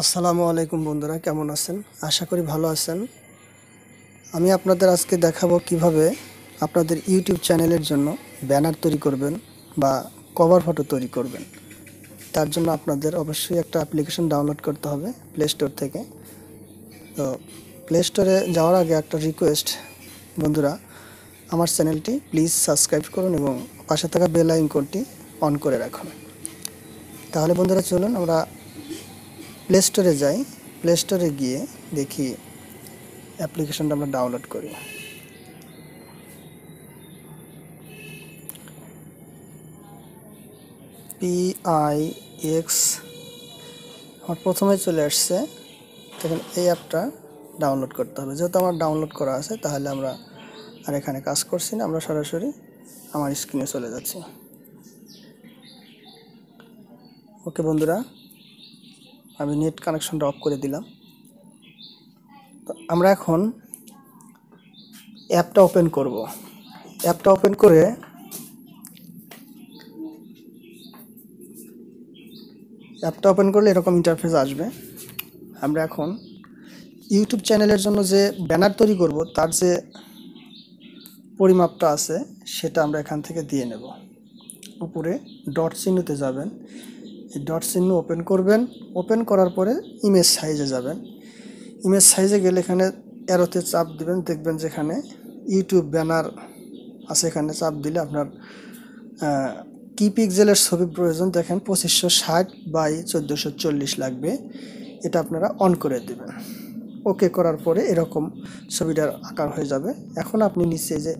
আসসালামু আলাইকুম বন্ধুরা, কেমন আছেন? আশা করি ভালো আছেন। আমি আপনাদের আজকে দেখাবো কীভাবে আপনাদের ইউটিউব চ্যানেলের জন্য ব্যানার তৈরি করবেন বা কভার ফটো তৈরি করবেন। তার জন্য আপনাদের অবশ্যই একটা অ্যাপ্লিকেশন ডাউনলোড করতে হবে প্লে স্টোর থেকে। তো প্লে স্টোরে যাওয়ার আগে একটা রিকোয়েস্ট বন্ধুরা, আমার চ্যানেলটি প্লিজ সাবস্ক্রাইব করুন এবং পাশে থাকা বেল আইকনটি অন করে রাখুন। তাহলে বন্ধুরা, চলুন আমরা প্লে স্টোরে যাই প্লে স্টোরে গিয়ে দেখি অ্যাপ্লিকেশনটা আমরা ডাউনলোড করি। পি আই এক্স আমার প্রথমে চলে আসছে, তখন এই অ্যাপটা ডাউনলোড করতে হবে। যেহেতু আমার ডাউনলোড করা আছে, তাহলে আমরা আর এখানে কাজ করছি না, আমরা সরাসরি আমার স্ক্রিনে চলে যাচ্ছি। ওকে বন্ধুরা আমি নেট কানেকশনটা অফ করে দিলাম। তো আমরা এখন অ্যাপটা ওপেন করব। অ্যাপটা ওপেন করে অ্যাপটা ওপেন করলে এরকম ইন্টারফেস আসবে। আমরা এখন ইউটিউব চ্যানেলের জন্য যে ব্যানার তৈরি করব, তার যে পরিমাপটা আছে, সেটা আমরা এখান থেকে দিয়ে নেব। উপরে ডট চিহ্নতে যাবেন। এই ডট চিহ্ন ওপেন করবেন। ওপেন করার পরে ইমেজ সাইজে যাবেন। ইমেজ সাইজে গেলে এখানে এরোতে চাপ দিবেন। দেখবেন যেখানে ইউটিউব ব্যানার আছে, এখানে চাপ দিলে আপনার কি পিক্সেলের ছবি প্রয়োজন দেখেন, পঁচিশশো ষাট বাই চোদ্দোশো চল্লিশ লাগবে। এটা আপনারা অন করে দেবেন। ওকে করার পরে এরকম ছবিটার আকার হয়ে যাবে। এখন আপনি নিচে যে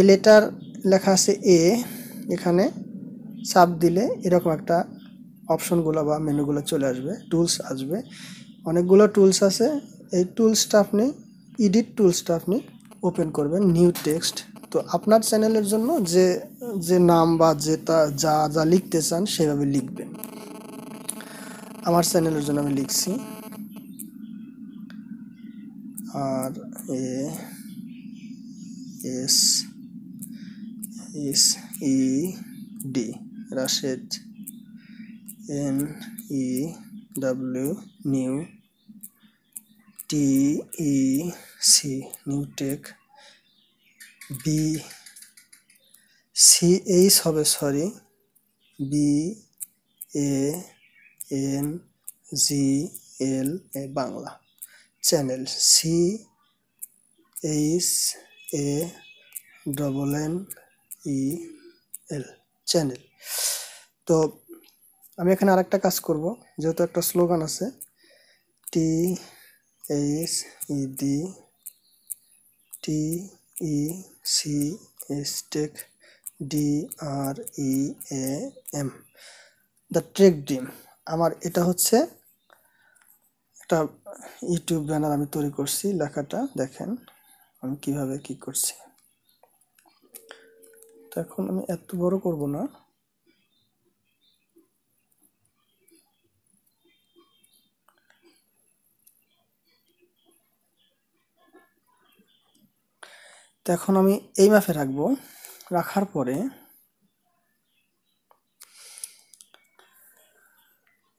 এ লেটার লেখা আছে এ এখানে চাপ দিলে এরকম একটা অপশনগুলো বা মেনুগুলো চলে আসবে, টুলস আসবে। অনেকগুলো টুলস আছে, এই টুলসটা আপনি ইডিট টুলসটা আপনি ওপেন করবেন, নিউ টেক্সট। তো আপনার চ্যানেলের জন্য যে যে নাম বা যেটা যা যা লিখতে চান সেভাবে লিখবেন। আমার চ্যানেলের জন্য আমি লিখছি। R A, S S, E, D, Rashed. N E W new T E C new tech B C H হবে sorry B A N G L A Bangla channel C H A double N E L channel তো আমি এখানে আরেকটা কাজ করব, যেহেতু একটা slogan আছে T H E D T E C S tech D R E A M the trek dream আমার এটা হচ্ছে একটা ইউটিউব ব্যানার আমি তৈরি করছি, লেখাটা দেখেন আমি কীভাবে কি করছি। তো এখন আমি এত বড় করব না। তো এখন আমি এই মাপে রাখব। রাখার পরে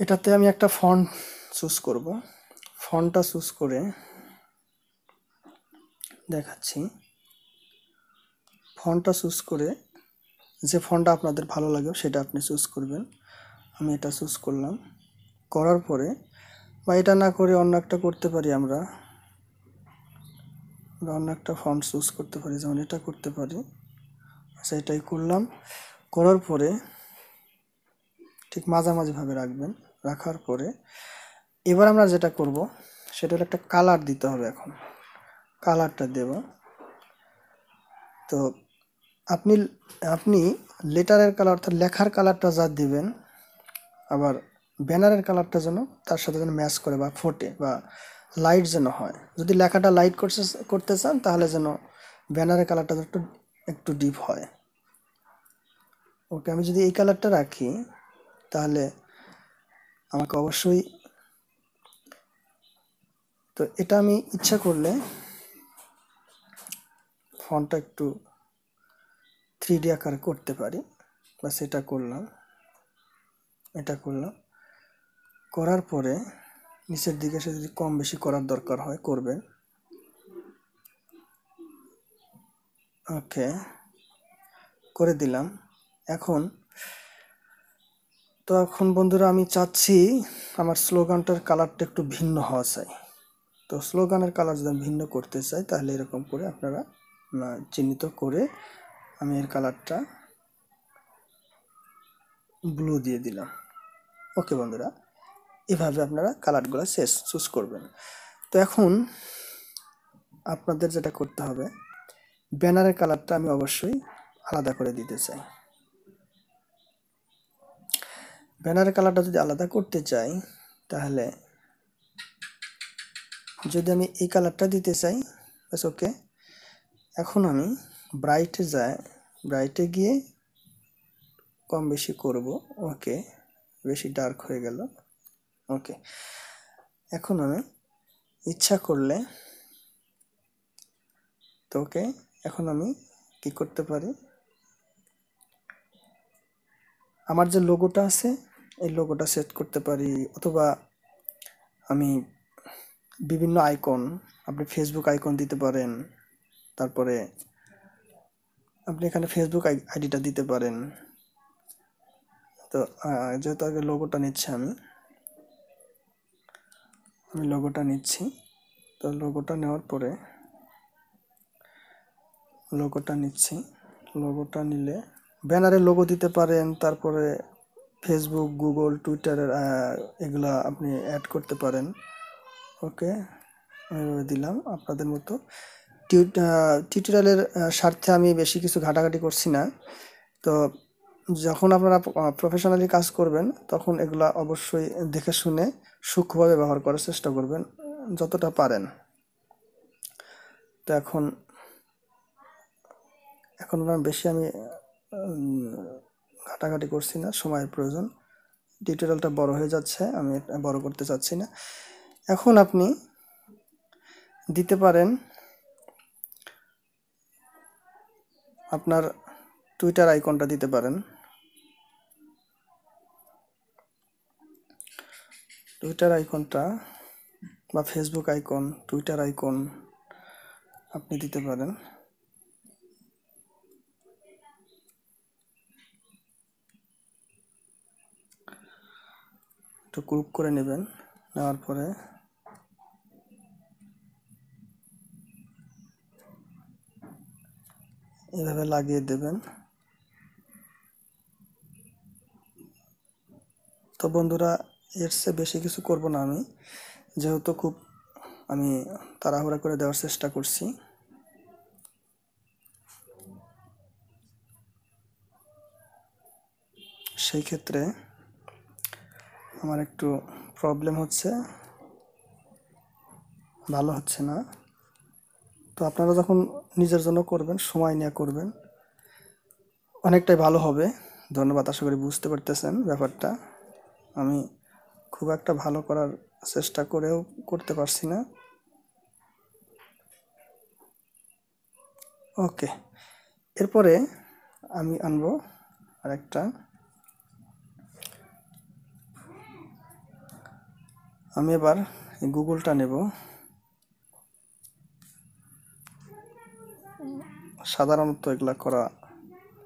এটাতে আমি একটা ফন্ট চুজ করব। ফন্টটা চুজ করে দেখাচ্ছি। ফন্টটা চুজ করে যে ফন্টটা আপনাদের ভালো লাগে সেটা আপনি চুজ করবেন। আমি এটা চুজ করলাম। করার পরে বা এটা না করে অন্য একটা করতে পারি আমরা। আমরা অন্য একটা ফন্ট চুজ করতে পারি, যেমন এটা করতে পারি। আচ্ছা এটাই করলাম। করার পরে ঠিক মাঝামাঝিভাবে রাখবেন, রাখার পরে এবার আমরা যেটা করব সেটা হলো একটা কালার দিতে হবে এখন। কালারটা দেব। তো আপনি আপনি লেটারের কালার অর্থাৎ লেখার কালারটা যা দিবেন, আবার ব্যানারের কালারটা যেন তার সাথে যেন ম্যাচ করে বা ফোটে বা লাইট যেন হয়। যদি লেখাটা লাইট করতে করতে চান, তাহলে যেন ব্যানারের কালারটা একটু একটু ডিপ হয়। ওকে আমি যদি এই কালারটা রাখি, তাহলে আমাকে অবশ্যই, তো এটা আমি ইচ্ছা করলে ফোনটা একটু থ্রি ডি আকারে করতে পারি। বা সেটা করলাম, এটা করলাম। করার পরে নিচের দিকে সে যদি কম বেশি করার দরকার হয় করবেন ওকে, করে দিলাম। এখন, তো এখন বন্ধুরা আমি চাচ্ছি আমার স্লোগানটার কালারটা একটু ভিন্ন হওয়া চাই। তো স্লোগানের কালার যদি ভিন্ন করতে চাই, তাহলে এরকম করে আপনারা চিহ্নিত করে আমি এর কালারটা ব্লু দিয়ে দিলাম। ওকে বন্ধুরা এভাবে আপনারা কালারগুলো শেষ, চুজ করবেন। তো এখন আপনাদের যেটা করতে হবে, ব্যানারের কালারটা আমি অবশ্যই আলাদা করে দিতে চাই। ব্যানারের কালারটা যদি আলাদা করতে চাই, তাহলে যদি আমি এই কালারটা দিতে চাই ওকে এখন আমি ব্রাইটে যাই ব্রাইটে গিয়ে কম বেশি করব ওকে বেশি ডার্ক হয়ে গেল। ওকে। এখন আমি ইচ্ছা করলে তো ওকে এখন আমি কি করতে পারি? আমার যে লোগোটা আছে, এই লোগোটা সেট করতে পারি, অথবা আমি বিভিন্ন আইকন আপনি ফেসবুক আইকন দিতে পারেন, তারপরে আপনি এখানে ফেসবুক আইডিটা দিতে পারেন। তো যেহেতু আগে লোগোটা নিচ্ছি আমি আমি লোগোটা নিচ্ছি। তো লোগোটা নেওয়ার পরে লোগোটা নিচ্ছি। লোগোটা নিলে ব্যানারে লোগো দিতে পারেন, তারপরে ফেসবুক গুগল টুইটারের এগুলা আপনি অ্যাড করতে পারেন। ওকে দিলাম। আপনাদের মতো টিউটোরিয়ালের স্বার্থে আমি বেশি কিছু ঘাটাঘাটি করছি না। তো যখন আপনারা প্রফেশনালি কাজ করবেন, তখন এগুলা অবশ্যই দেখে শুনে সূক্ষ্মভাবে ব্যবহার করার চেষ্টা করবেন, যতটা পারেন। তো এখন এখন বেশি আমি ঘাটাঘাটি করছি না, সময়ের প্রয়োজন। টিউটোরিয়ালটা বড় হয়ে যাচ্ছে, আমি বড় করতে চাচ্ছি না। এখন আপনি দিতে পারেন আপনার টুইটার আইকনটা দিতে পারেন। টুইটার আইকনটা বা ফেসবুক আইকন টুইটার আইকন আপনি দিতে পারেন। একটু গ্রুপ করে নেবেন, নেওয়ার পরে এভাবে লাগিয়ে দেবেন। তো বন্ধুরা এর চেয়ে বেশি কিছু করব না আমি। যেহেতু খুব আমি তাড়াহুড়া করে দেওয়ার চেষ্টা করছি। সেই ক্ষেত্রে আমার একটু প্রবলেম হচ্ছে। ভালো হচ্ছে না। তো আপনারা যখন নিজের জন্য করবেন, সময় নিয়ে করবেন, অনেকটাই ভালো হবে। ধন্যবাদ, আশা করি বুঝতে পারতেছেন ব্যাপারটা। আমি খুব একটা ভালো করার চেষ্টা করেও করতে পারছি না। ওকে, এরপরে আমি আনব আরেকটা। আমি এবার গুগলটা নেব। সাধারণত এগুলা করা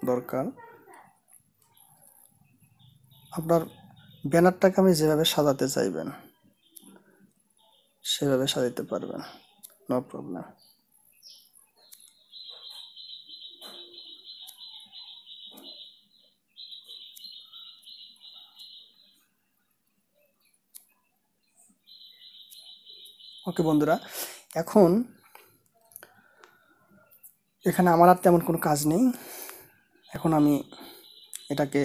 দরকার। আপনার ব্যানারটাকে আমি যেভাবে সাজাতে চাইবেন, সেভাবে সাজাতে পারবেন। নো প্রবলেম ওকে বন্ধুরা, এখন এখানে আমার আর তেমন কোনো কাজ নেই। এখন আমি এটাকে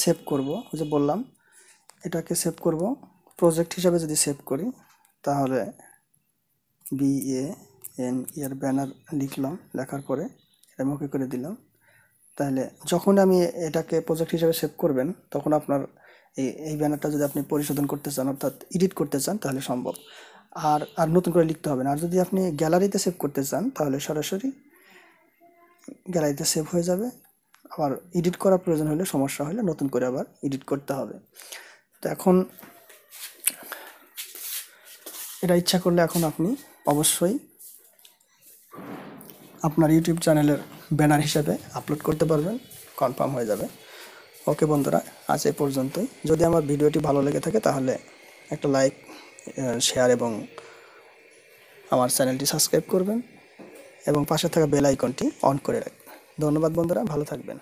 সেভ করব। ওই যে বললাম এটাকে সেভ করব। প্রজেক্ট হিসাবে যদি সেভ করি, তাহলে বি এ এন ইয়ার ব্যানার লিখলাম, লেখার পরে এটা ওকে করে দিলাম। তাহলে যখন আমি এটাকে প্রজেক্ট হিসাবে সেভ করবেন, তখন আপনার এই এই ব্যানারটা যদি আপনি পরিশোধন করতে চান, অর্থাৎ এডিট করতে চান, তাহলে সম্ভব। আর আর নতুন করে লিখতে হবে না। আর যদি আপনি গ্যালারিতে সেভ করতে চান, তাহলে সরাসরি গ্যালারিতে সেভ হয়ে যাবে। আবার এডিট করার প্রয়োজন হলে, সমস্যা হলে নতুন করে আবার এডিট করতে হবে। তো এখন এটা ইচ্ছা করলে এখন আপনি অবশ্যই আপনার ইউটিউব চ্যানেলের ব্যানার হিসাবে আপলোড করতে পারবেন কনফার্ম হয়ে যাবে। ওকে বন্ধুরা, আজ এ পর্যন্তই। যদি আমার ভিডিওটি ভালো লেগে থাকে তাহলে একটা লাইক শেয়ার এবং আমার চ্যানেলটি সাবস্ক্রাইব করবেন এবং পাশে থাকা বেল আইকনটি অন করে রাখবেন। ধন্যবাদ বন্ধুরা, ভালো থাকবেন।